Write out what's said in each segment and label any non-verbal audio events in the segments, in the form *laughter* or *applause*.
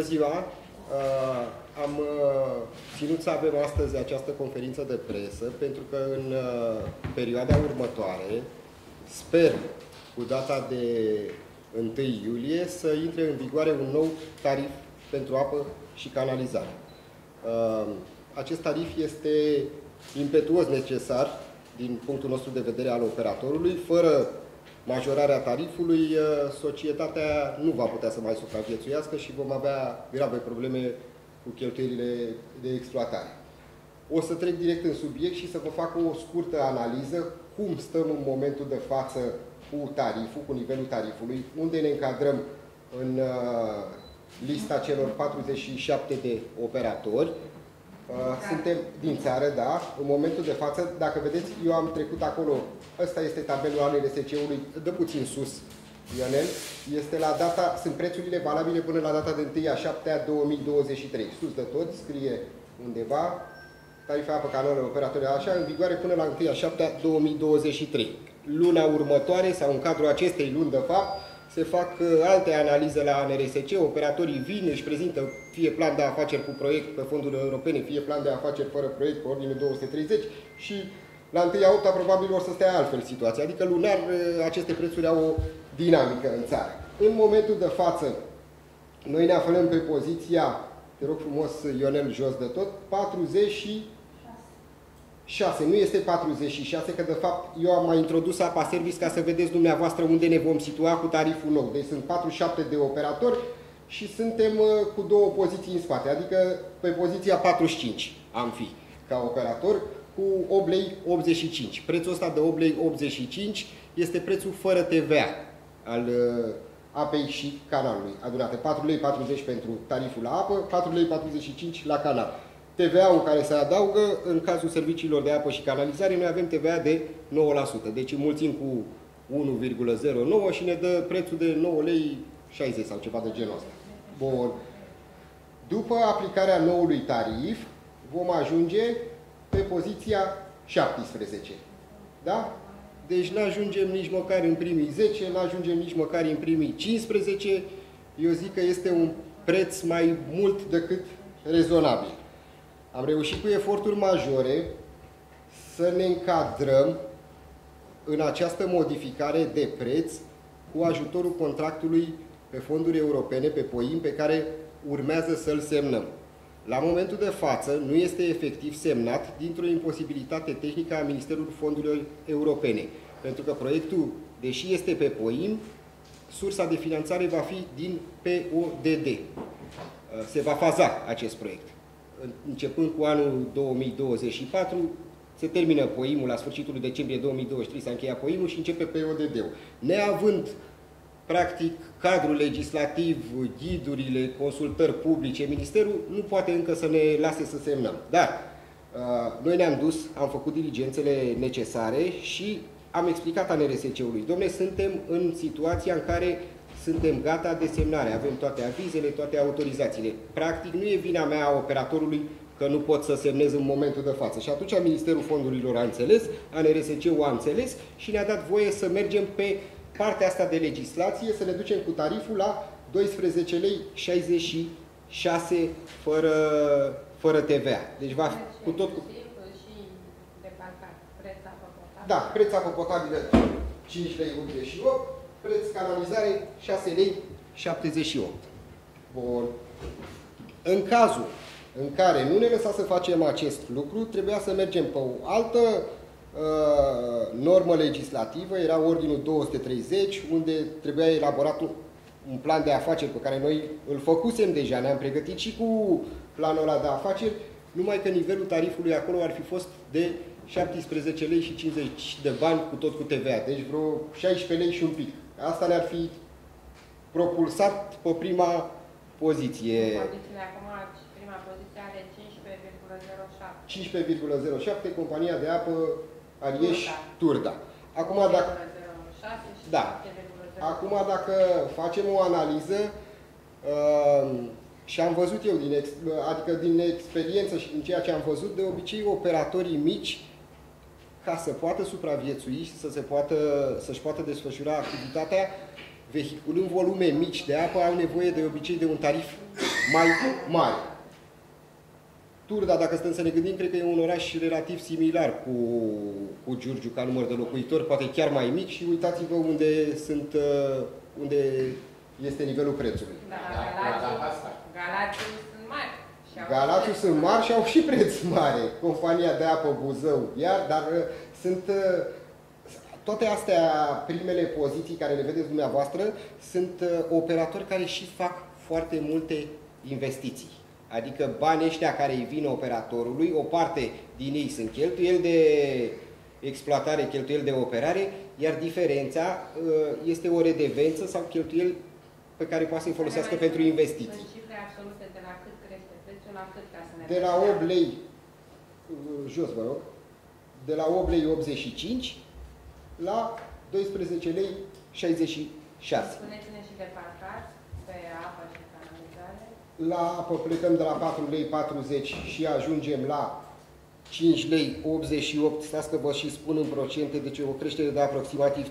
Bună ziua! Uh, am uh, ținut să avem astăzi această conferință de presă pentru că în uh, perioada următoare sper cu data de 1 iulie să intre în vigoare un nou tarif pentru apă și canalizare. Acest tarif este impetuos necesar din punctul nostru de vedere al operatorului, fără majorarea tarifului, uh, societatea nu va putea să mai supraviețuiască și vom avea grave probleme cu cheltuielile de exploatare. O să trec direct în subiect și să vă fac o scurtă analiză cum stăm în momentul de față cu tariful, cu nivelul tarifului, unde ne încadrăm în uh, lista celor 47 de operatori, Uh, suntem din țară, da, în momentul de față, dacă vedeți, eu am trecut acolo, ăsta este tabelul al RSC-ului, dă puțin sus, Ionel, este la data, sunt prețurile valabile până la data de 1 a 7 a 2023. Sus de tot scrie undeva, tarifa apă canală operatorii așa, în vigoare până la 1 a 7 a 2023. Luna următoare, sau în cadrul acestei luni, de fapt, se fac uh, alte analize la NRSC, operatorii vin, își prezintă fie plan de afaceri cu proiect pe fondurile europene, fie plan de afaceri fără proiect pe ordinul 230 și la 1 a 8 probabil o să stea altfel situația. Adică lunar uh, aceste prețuri au o dinamică în țară. În momentul de față, noi ne aflăm pe poziția, te rog frumos Ionel jos de tot, 40 6, nu este 46, că de fapt eu am mai introdus apa service ca să vedeți dumneavoastră unde ne vom situa cu tariful nou. Deci sunt 47 de operatori și suntem uh, cu două poziții în spate, adică pe poziția 45 am fi ca operator cu 8 lei 85. Prețul ăsta de 8 lei 85 este prețul fără TVA al uh, apei și canalului adunate. 4 lei 40 pentru tariful la apă, 4 lei 45 la canal. TVA-ul care se adaugă, în cazul serviciilor de apă și canalizare, noi avem TVA de 9%. Deci mulțim cu 1,09 și ne dă prețul de 9 lei 60 sau ceva de genul ăsta. Bun. După aplicarea noului tarif, vom ajunge pe poziția 17. Da? Deci nu ajungem nici măcar în primii 10, nu ajungem nici măcar în primii 15. Eu zic că este un preț mai mult decât rezonabil. Am reușit cu eforturi majore să ne încadrăm în această modificare de preț cu ajutorul contractului pe fonduri europene, pe POIM, pe care urmează să-l semnăm. La momentul de față nu este efectiv semnat dintr-o imposibilitate tehnică a Ministerului Fondurilor Europene, pentru că proiectul, deși este pe POIM, sursa de finanțare va fi din PODD. Se va faza acest proiect începând cu anul 2024, se termină poimul la sfârșitul decembrie 2023, s-a încheiat poimul și începe PODD-ul. Neavând, practic, cadrul legislativ, ghidurile, consultări publice, Ministerul nu poate încă să ne lase să semnăm. Dar uh, noi ne-am dus, am făcut diligențele necesare și am explicat ANRSC-ului, domne, suntem în situația în care suntem gata de semnare, avem toate avizele, toate autorizațiile. Practic, nu e vina mea a operatorului că nu pot să semnez în momentul de față. Și atunci Ministerul Fondurilor a înțeles, ANRSC-ul a înțeles și ne-a dat voie să mergem pe partea asta de legislație, să ne ducem cu tariful la 12 lei 66 fără, fără TVA. Deci va cu tot cu... Da, preț apă potabilă 5 lei 88 preț canalizare 6 lei 78. Bun. În cazul în care nu ne lăsa să facem acest lucru, trebuia să mergem pe o altă uh, normă legislativă, era Ordinul 230, unde trebuia elaborat un, un plan de afaceri pe care noi îl făcusem deja, ne-am pregătit și cu planul ăla de afaceri, numai că nivelul tarifului acolo ar fi fost de 17 lei și 50 de bani cu tot cu TVA, deci vreo 16 lei și un pic. Asta ne-ar fi propulsat pe prima poziție. acum, prima poziție are 15,07. 15,07, compania de apă Arieș Turda. Acum dacă, da. Acum dacă facem o analiză uh, și am văzut eu, din, adică din experiență și din ceea ce am văzut, de obicei operatorii mici ca să poată supraviețui și să se poată, să-și poată desfășura activitatea, vehiculând volume mici de apă, au nevoie de obicei de un tarif mai mare. Turda, dacă stăm să ne gândim, cred că e un oraș relativ similar cu, cu Giurgiu ca număr de locuitori, poate chiar mai mic și uitați-vă unde sunt, uh, unde este nivelul prețului. Da, Galațiu, Galațiu sunt mari. Galațiu sunt mari și au și preț mare. Compania de apă Buzău, iar, dar uh, sunt uh, toate astea, primele poziții care le vedeți dumneavoastră, sunt operatori care și fac foarte multe investiții. Adică banii ăștia care îi vin operatorului, o parte din ei sunt cheltuieli de exploatare, cheltuieli de operare, iar diferența uh, este o redevență sau cheltuieli pe care poate să-i folosească pentru investiții. cifre absolute de la cât crește prețul la cât ca să ne De la 8 lei, uh, jos vă rog, de la 8 lei 85 la 12 lei 66. Spuneți-ne și de parcat, pe apă și la apă plecăm de la 4 lei 40 și ajungem la 5 lei 88, stați că vă și spun în procente, deci o creștere de aproximativ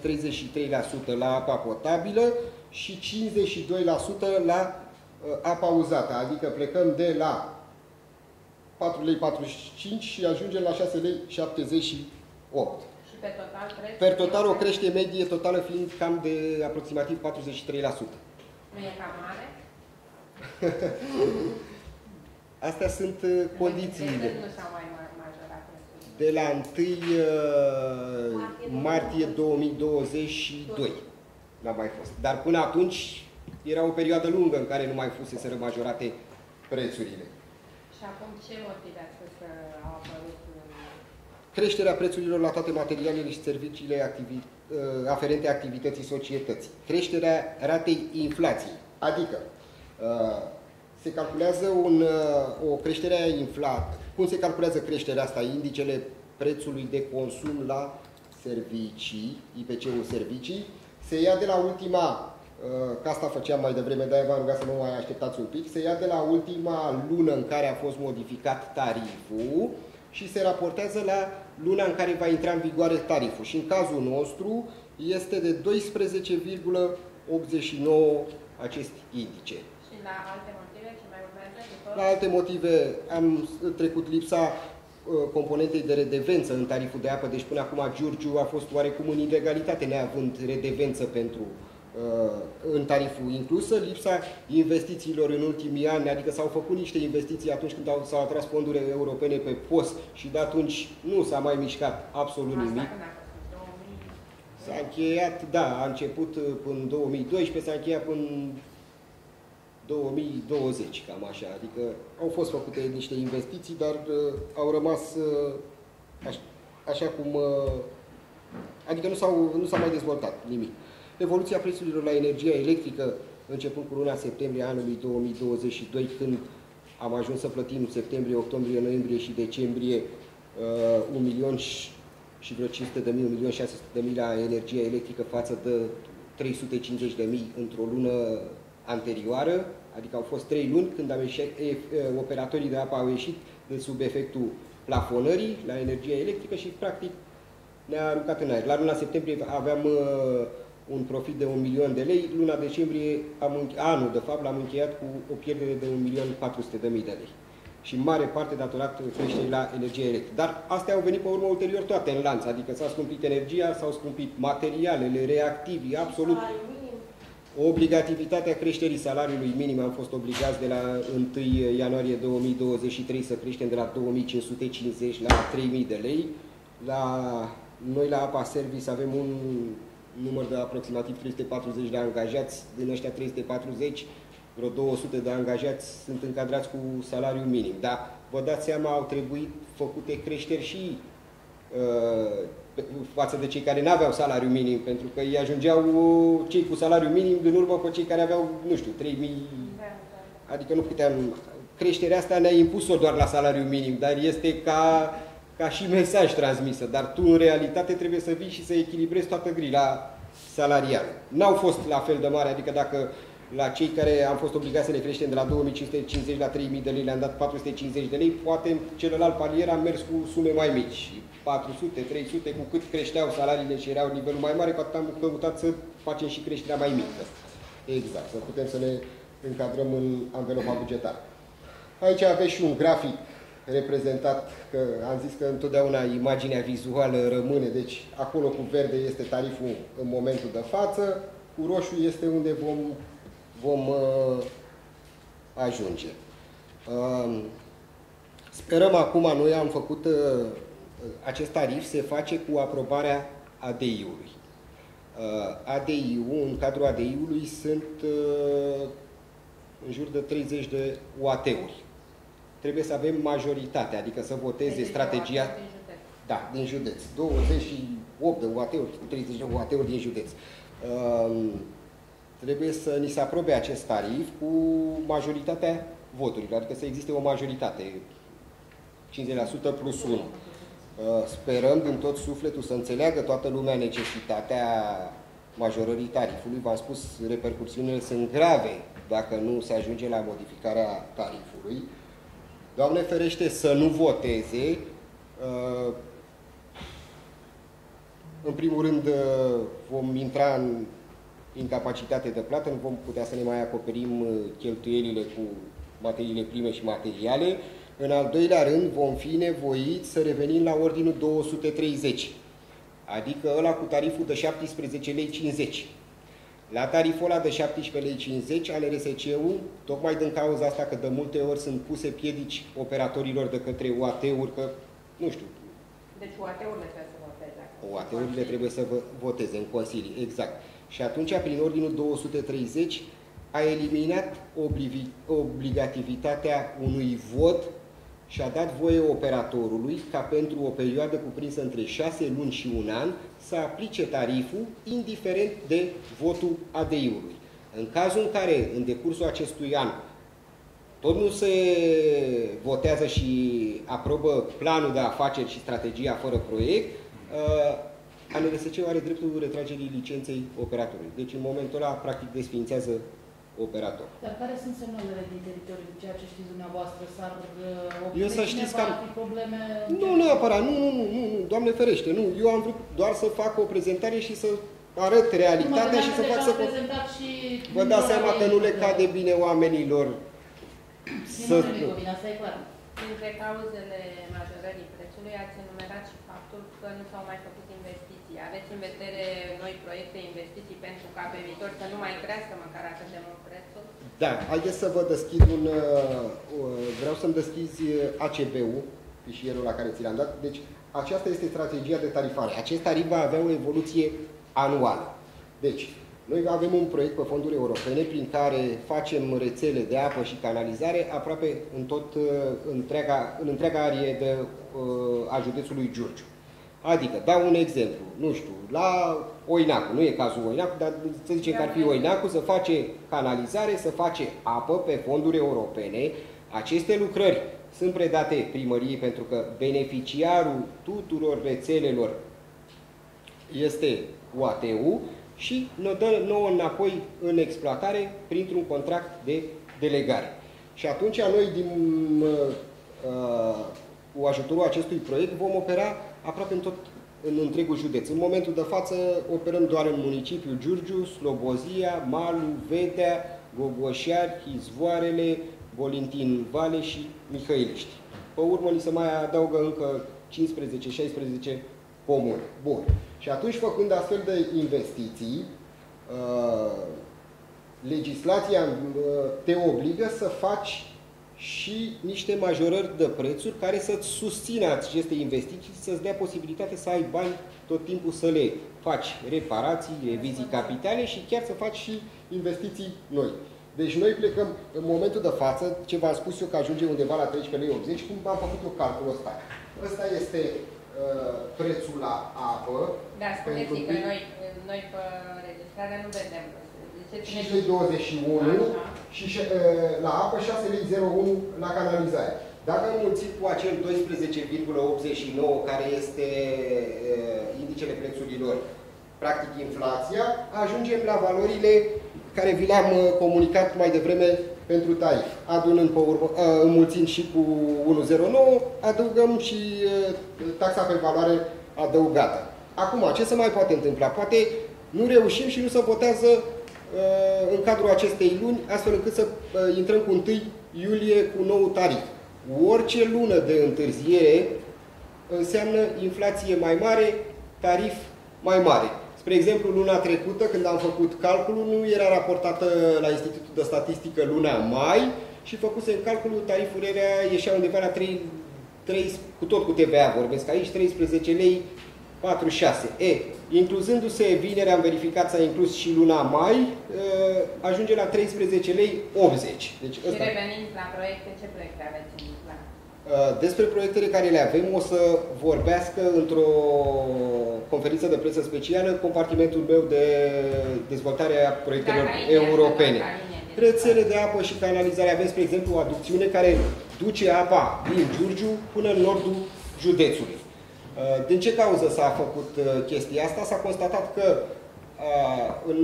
33% la apa potabilă și 52% la uh, apa uzată, adică plecăm de la 4 lei 45 și ajungem la 6 lei 78. Și pe total crește? Per total o crește medie totală fiind cam de aproximativ 43%. Nu e cam mare? *laughs* Astea sunt uh, condițiile. De la 1 uh, martie 2022 n-a mai fost. Dar până atunci era o perioadă lungă în care nu mai fusese majorate prețurile. Și acum ce motive ați spus că au apărut? Creșterea prețurilor la toate materialele și serviciile activi, uh, aferente activității societății. Creșterea ratei inflației. Adică, Uh, se calculează un, uh, o creștere a inflat. Cum se calculează creșterea asta? Indicele prețului de consum la servicii, IPC-ul servicii, se ia de la ultima, uh, ca asta făceam mai devreme, de-aia v-am rugat să nu mai așteptați un pic, se ia de la ultima lună în care a fost modificat tariful și se raportează la luna în care va intra în vigoare tariful. Și în cazul nostru este de 12,89 acest indice la alte motive ce mai urmează? După... La alte motive am trecut lipsa uh, componentei de redevență în tariful de apă, deci până acum Giurgiu a fost oarecum în ilegalitate neavând redevență pentru uh, în tariful inclusă, lipsa investițiilor în ultimii ani, adică s-au făcut niște investiții atunci când s-au atras fondurile europene pe post și de atunci nu s-a mai mișcat absolut Asta nimic. S-a încheiat, da, a început în 2012, s-a încheiat până 2020, cam așa. Adică au fost făcute niște investiții, dar uh, au rămas uh, așa, așa cum... Uh, adică nu s-au nu s-a mai dezvoltat nimic. Evoluția prețurilor la energia electrică, începând cu luna septembrie anului 2022, când am ajuns să plătim septembrie, octombrie, noiembrie și decembrie uh, 1 milion și, și vreo 500 de mii, 1 milion 600 de mii la energia electrică față de 350 de mii într-o lună anterioară, adică au fost trei luni când am ieșit, e, operatorii de apă au ieșit de sub efectul plafonării la energie electrică și practic ne-a aruncat în aer. La luna septembrie aveam uh, un profit de un milion de lei, luna decembrie, am anul de fapt, l-am încheiat cu o pierdere de un milion 400 de mii de lei. Și în mare parte datorat creșterii la energie electrică. Dar astea au venit pe urmă ulterior toate în lanț, adică s-a scumpit energia, s-au scumpit materialele, reactivi, absolut Obligativitatea creșterii salariului minim am fost obligați de la 1 ianuarie 2023 să creștem de la 2550 la 3000 de lei. La, noi la APA Service avem un număr de aproximativ 340 de angajați, din ăștia 340 vreo 200 de angajați sunt încadrați cu salariu minim. Dar vă dați seama, au trebuit făcute creșteri și uh, față de cei care nu aveau salariu minim, pentru că îi ajungeau cei cu salariu minim din urmă pe cei care aveau, nu știu, 3000, da, da. adică nu puteam, creșterea asta ne-a impus-o doar la salariu minim, dar este ca, ca și mesaj transmisă, dar tu în realitate trebuie să vii și să echilibrezi toată grila salarială. N-au fost la fel de mare, adică dacă la cei care am fost obligați să le creștem de la 2550 la 3000 de lei, le-am dat 450 de lei, poate în celălalt palier am mers cu sume mai mici. 400, 300, cu cât creșteau salariile și erau nivelul mai mare, cu atât am căutat să facem și creșterea mai mică. Exact, să putem să ne încadrăm în anvelopa bugetară. Aici aveți și un grafic reprezentat, că am zis că întotdeauna imaginea vizuală rămâne, deci acolo cu verde este tariful în momentul de față, cu roșu este unde vom, vom uh, ajunge. Uh, sperăm acum, noi am făcut uh, acest tarif, se face cu aprobarea ADI-ului. Uh, ADI-ul, în cadrul ADI-ului sunt uh, în jur de 30 de UAT-uri trebuie să avem majoritate, adică să voteze Deci, strategia... din județ. Da, din județ. 28 de UAT-uri, 30 de UAT-uri din județ. Uh, trebuie să ni se aprobe acest tarif cu majoritatea voturilor, adică să existe o majoritate, 50% plus 1. Uh, sperăm din tot sufletul să înțeleagă toată lumea necesitatea majorării tarifului. V-am spus, repercursiunile sunt grave dacă nu se ajunge la modificarea tarifului. Doamne ferește să nu voteze. Uh, în primul rând uh, vom intra în incapacitate de plată, nu vom putea să ne mai acoperim uh, cheltuielile cu materiile prime și materiale. În al doilea rând vom fi nevoiți să revenim la ordinul 230, adică ăla cu tariful de 17 lei 50. La tariful ăla de 17 lei 50 ale RSC-ul, tocmai din cauza asta că de multe ori sunt puse piedici operatorilor de către UAT-uri, că, nu știu, Deci UAT-urile trebuie să voteze. UAT-urile trebuie să vă- voteze în consilii, exact. Și atunci, prin ordinul 230, a eliminat oblivi- obligativitatea unui vot și a dat voie operatorului ca pentru o perioadă cuprinsă între 6 luni și un an să aplice tariful indiferent de votul ADI-ului. În cazul în care, în decursul acestui an, tot nu se votează și aprobă planul de afaceri și strategia fără proiect, uh, ANRSC are dreptul retragerii licenței operatorului. Deci, în momentul ăla, practic, desfințează operator. Dar care sunt semnalele din teritoriu, ceea ce știți dumneavoastră? S-ar uh, opune Eu să știți cineva, că am- ar fi probleme? Nu neapărat, nu, nu, nu, nu, nu, Doamne ferește, nu. Eu am vrut doar să fac o prezentare și să arăt realitatea și să fac să... prezentat și Vă dați seama că nu le cade bine oamenilor să... Nu ne convine, asta e clar. Printre cauzele majorării prețului ați enumerat și faptul că nu s-au mai făcut investiții. Aveți în vedere noi proiecte, investiții pentru ca pe viitor să nu mai crească măcar atât de mult prețul? Da, haideți să vă deschid un... uh, uh, Vreau să-mi deschizi uh, ACB-ul, fișierul la care ți l-am dat. Deci, aceasta este strategia de tarifare. Acest tarif va avea o evoluție anuală. Deci, noi avem un proiect pe fonduri europene prin care facem rețele de apă și canalizare aproape în tot uh, întreaga, în întreaga arie de, uh, a județului Giurgiu. Adică, dau un exemplu, nu știu, la Oinacu, nu e cazul Oinacu, dar să zicem că ar fi Oinacu, să face canalizare, să face apă pe fonduri europene. Aceste lucrări sunt predate primăriei pentru că beneficiarul tuturor rețelelor este UAT-ul și ne dă nouă înapoi în exploatare printr-un contract de delegare. Și atunci noi, din, uh, cu ajutorul acestui proiect, vom opera aproape în tot în întregul județ. În momentul de față operăm doar în municipiul Giurgiu, Slobozia, Malu, Vedea, Gogoșari, Izvoarele, Volintin Vale și Mihăiliști. Pe urmă ni se mai adaugă încă 15-16 comune. Bun. Și atunci, făcând astfel de investiții, uh, legislația uh, te obligă să faci și niște majorări de prețuri care să-ți susțină aceste investiții, să-ți dea posibilitate să ai bani tot timpul să le faci reparații, revizii capitale și chiar să faci și investiții noi. Deci noi plecăm în momentul de față, ce v-am spus eu că ajunge undeva la 13 lei 80, cum am făcut eu calculul ăsta. Ăsta este uh, prețul la apă. Da, spuneți pentru că prim- noi, noi pe registrare nu vedem. Ziceți 5 lei 21 Așa. Și șe- uh, la apă 6 lei 01 la canalizare. Dacă înmulțim cu acel 12,89 care este uh, indicele prețurilor, practic inflația, ajungem la valorile care vi le-am uh, comunicat mai devreme pentru tarif. Adunând pe urmă, uh, înmulțind și cu 1,09, adăugăm și uh, taxa pe valoare adăugată. Acum, ce se mai poate întâmpla? Poate nu reușim și nu se votează uh, în cadrul acestei luni, astfel încât să uh, intrăm cu 1 iulie cu nou tarif. Orice lună de întârziere înseamnă inflație mai mare, tarif mai mare. Spre exemplu, luna trecută, când am făcut calculul, nu era raportată la Institutul de Statistică luna mai și făcuse în calculul tariful era, ieșea undeva la 3, 3, cu tot cu TVA vorbesc aici, 13 lei 46. E, incluzându-se vinerea, am verificat, s-a inclus și luna mai, ajunge la 13 lei 80. Deci și ăsta... revenind la proiecte, ce proiecte aveți în plan? Despre proiectele care le avem o să vorbească într-o conferință de presă specială compartimentul meu de dezvoltare a proiectelor europene. Rețele de apă și canalizare. Avem, spre exemplu, o aducțiune care duce apa din Giurgiu până în nordul județului. Uh, din ce cauză s-a făcut uh, chestia asta? S-a constatat că uh, în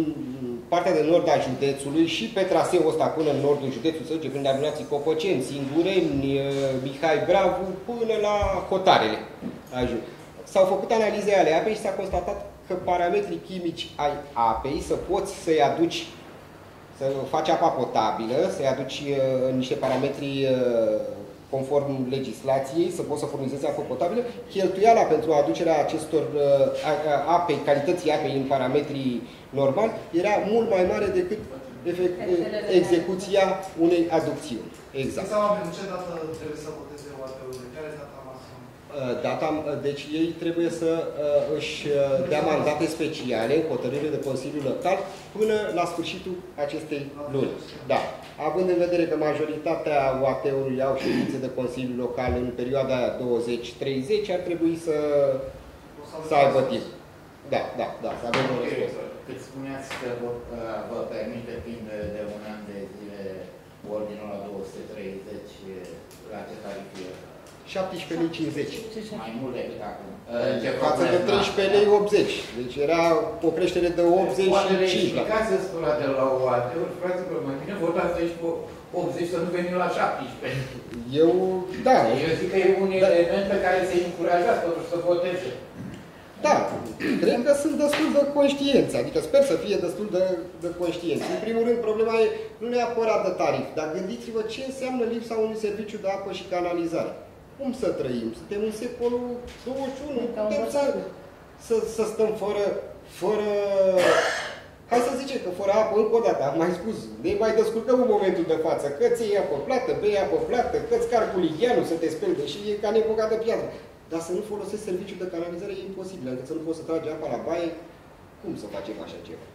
partea de nord a județului și pe traseul ăsta până în nordul județului, să zicem, prin Alunații Copăceni, Singureni, Mihai Bravu, până la Hotarele. S-au făcut analize ale apei și s-a constatat că parametrii chimici ai apei să poți să-i aduci, să faci apa potabilă, să-i aduci în niște parametri conform legislației, să poți să furnizezi apă potabilă, cheltuiala pentru aducerea acestor uh, apei, calității apei în parametrii normali, era mult mai mare decât efect, execuția unei aducțiuni. Exact. ce dată trebuie să voteze OAT-ul? Care data maximă? Uh, data, uh, deci ei trebuie să își dea mandate speciale în hotărâre de Consiliu Local până la sfârșitul acestei luni. Da având în vedere că majoritatea UAT-ului au ședințe de Consiliu Local în perioada 20-30, ar trebui să, să aibă timp. Da, da, da, să avem o răspuns. Cât spuneați că vă, vă permite timp de, de un an de zile ordinul la 230, la ce tarif e? 17 lei 50. Mai mult decât acum. Ce față de 13 lei 80. Deci era o creștere de 85. Poate rectificați ăsta de la OAT, fraților, mai bine votați aici pe 80 să nu venim la 17. Eu, da. Eu zic că e un da. element pe care se încurajează totuși să voteze. Da, cred că sunt destul de conștienți, adică sper să fie destul de, de conștienți. În primul rând, problema e nu neapărat de tarif, dar gândiți-vă ce înseamnă lipsa unui serviciu de apă și canalizare. Cum să trăim? Suntem în secolul 21, nu putem să, să, să stăm fără, fără Hai să zicem că fără apă, încă o dată, am mai spus, ne mai descurcăm în momentul de față, că ți iei apă plată, bei apă plată, că ți car cu să te speli, deși e ca nepoca de piatră. Dar să nu folosești serviciul de canalizare e imposibil, adică să nu poți să tragi apa la baie, cum să facem așa ceva?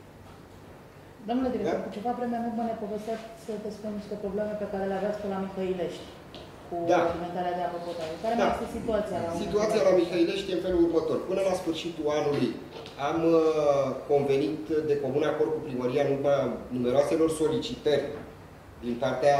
Domnule director, da? cu ceva vreme în urmă ne povesteați despre niște probleme pe care le aveați pe la Mihăilești cu da. alimentarea de apă potabilă. Care da. mai este situația la Situația la Mihăilești în felul următor. Până la sfârșitul anului am uh, convenit de comun acord cu primăria în urma numeroaselor solicitări din partea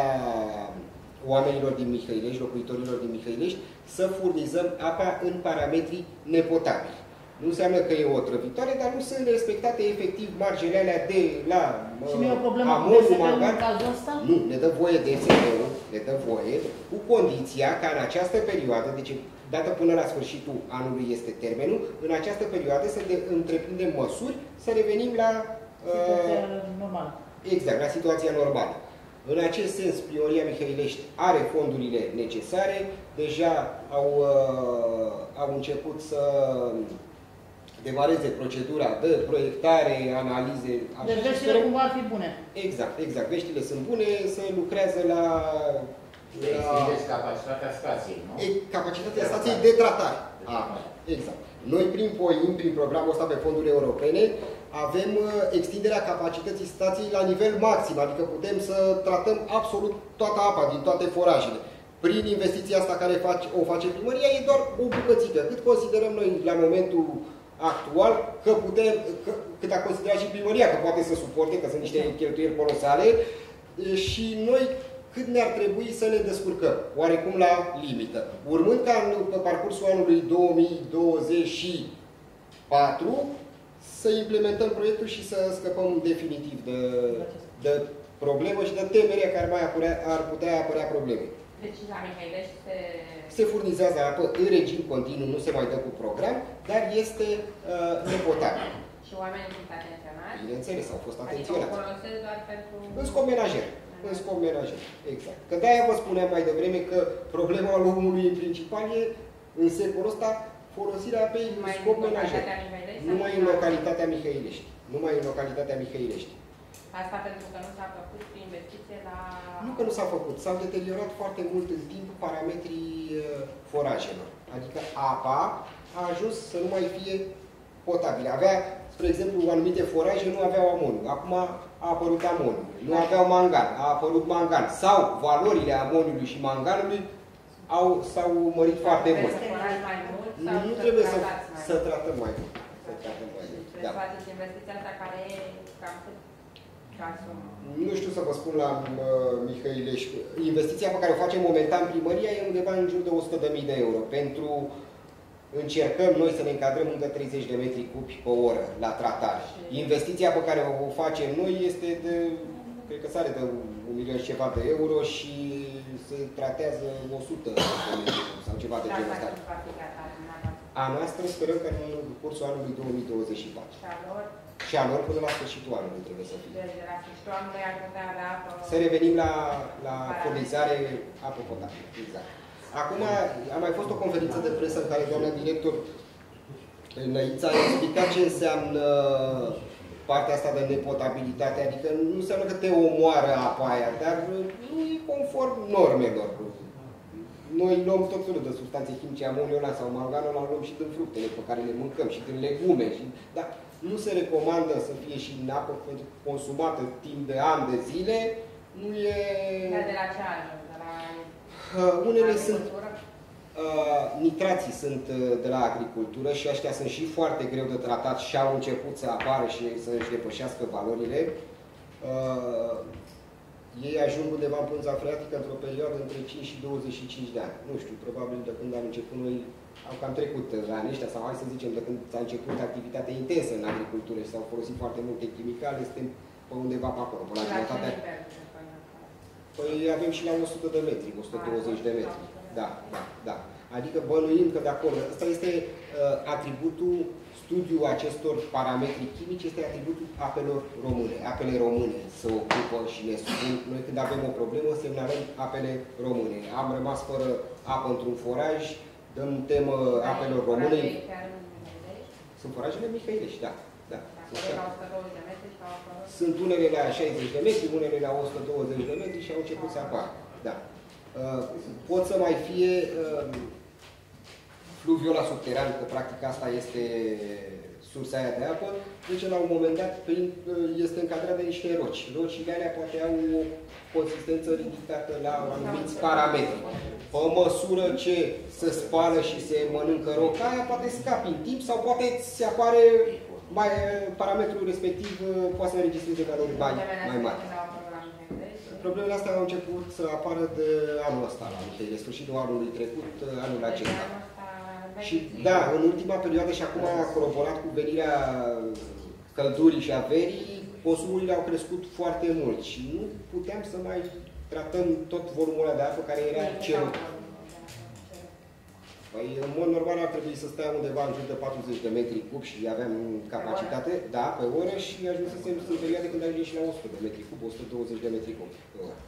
oamenilor din Mihăilești, locuitorilor din Mihăilești, să furnizăm apa în parametri nepotabili. Nu înseamnă că e o trăvitoare, dar nu sunt respectate efectiv margele alea de la Și nu e o problemă cu DSP în cazul ăsta? Nu, ne dă voie DSP-ul, ne dă voie, cu condiția ca în această perioadă, deci dată până la sfârșitul anului este termenul, în această perioadă să de, întreprindem măsuri să revenim la... Situația uh, normală. Exact, la situația normală. În acest sens, Prioria Mihăilești are fondurile necesare, deja au, uh, au început să demareze procedura de proiectare, analize. Așa deci veștile sperăm... cumva ar fi bune. Exact, exact. Veștile sunt bune, să lucrează la... la... capacitatea stației, nu? E, capacitatea stației de tratare. Ah, exact. Noi, prin POIM, prin programul ăsta pe fonduri europene, avem uh, extinderea capacității stației la nivel maxim, adică putem să tratăm absolut toată apa din toate forajele. Prin investiția asta care face, o face primăria, e doar o bucățică. Cât considerăm noi la momentul actual că putem, că, cât a considerat și primăria că poate să suporte, că sunt niște cheltuieli colosale, și noi cât ne-ar trebui să ne descurcăm, oarecum la limită. Urmând ca în, pe parcursul anului 2024 să implementăm proiectul și să scăpăm definitiv de, de problemă și de temerea care mai apărea, ar putea apărea probleme. Deci la Mihailești se se furnizează apă în regim continuu, nu se mai dă cu program, dar este uh, nepotabil. Și oamenii sunt atenționați? Bineînțeles, au fost Adică o atenționați. folosesc doar pentru... În scop menajer. În scop menajer. Exact. Că de-aia vă spuneam mai devreme că problema omului în principal e, în secolul ăsta, folosirea apei în Numai scop în menajer. localitatea Mihăilești? Numai în localitatea Mihăilești. Numai în localitatea Mihăilești. Asta pentru că nu s-a făcut investiție la... Nu că nu s-a făcut, s-au deteriorat foarte mult în timp parametrii uh, forajelor. Adică apa a ajuns să nu mai fie potabile. Avea, spre exemplu, anumite foraje nu aveau amoniu. Acum a apărut amoniu. Nu aveau mangan, a apărut mangan. Sau valorile amoniului și manganului au, s-au mărit foarte mult. Trebuie să forați mai mult Nu, sau nu să trebuie să, tratați mai să mult? tratăm mai mult. Să tratăm mai mult. Trebuie Da. să faceți investiția asta care e cam cât ca sumă. Nu știu să vă spun la uh, Mihăilești. Investiția pe care o facem momentan primăria e undeva în jur de 100.000 de euro. Pentru încercăm noi să ne încadrăm încă 30 de metri cubi pe oră la tratare. Investiția pe care o facem noi este de, cred că sare de un milion și ceva de euro și se tratează 100 de metri cubi sau ceva de Dar genul asta ăsta. Nu va fi gata dumneavoastră. A noastră sperăm că în cursul anului 2024. Și a lor, Și a lor până la sfârșitul anului trebuie să fie. deci de la sfârșitul anului ar putea avea apă... Să revenim la, la furnizare apă potabilă. Exact. Acum a mai fost o conferință de presă în care doamna director Năița a explicat ce înseamnă partea asta de nepotabilitate, adică nu înseamnă că te omoară apa aia, dar nu e conform normelor. Noi luăm tot felul de substanțe chimice, amoniul ăla sau manganul ăla luăm și din fructele pe care le mâncăm și din legume. Și, dar nu se recomandă să fie și în apă pentru consumată timp de ani de zile. Nu e... Dar de la ce ajung? De la... Uh, unele sunt agricultură? Uh, nitrații sunt uh, de la agricultură și ăștia sunt și foarte greu de tratat și au început să apară și să își depășească valorile. Uh, ei ajung undeva în pânza freatică într-o perioadă între 5 și 25 de ani. Nu știu, probabil de când am început noi, au cam trecut anii ăștia, sau hai să zicem, de când s-a început activitatea intensă în agricultură și s-au folosit foarte multe chimicale, suntem pe undeva pe acolo, pe la La ce jumătatea. nivel se pune acolo? Păi avem și la 100 de metri, 120 de metri. Da, da, da. Adică bănuim că de acolo, ăsta este uh, atributul, studiul acestor parametri chimici este atributul apelor române. Apele române se ocupă și ne spun, noi când avem o problemă, semnalăm apele române. Am rămas fără apă într-un foraj, dăm temă apelor române. Forajele chiar în Mihăilești? Sunt forajele Mihăilești, da. da. Dacă Sunt de chiar. la 120 de metri sau acolo? Sunt unele la 60 de metri, unele la 120 de metri și au început să apară. Da. Uh, pot să mai fie uh, fluviola subteran, că practic asta este sursa aia de apă, deci la un moment dat prin, uh, este încadrat de niște roci. Rocile alea poate au o consistență ridicată la anumiți parametri. Pe măsură ce se spală și se mănâncă roca aia, poate scapi în timp sau poate se apare mai, parametrul respectiv uh, poate să înregistreze valori mai, mai mari. Problemele astea au început să apară de anul ăsta, la de sfârșitul anului trecut, anul acesta. Și da, în ultima perioadă și acum a coroborat cu venirea căldurii și a verii, consumurile au crescut foarte mult și nu puteam să mai tratăm tot volumul ăla de apă care era cerut. Păi, în mod normal ar trebui să stea undeva în jur de 40 de metri cub și aveam capacitate, da, pe oră și ajunsesem în perioade când ajungem și la 100 de metri cub, 120 de metri cub pe oră.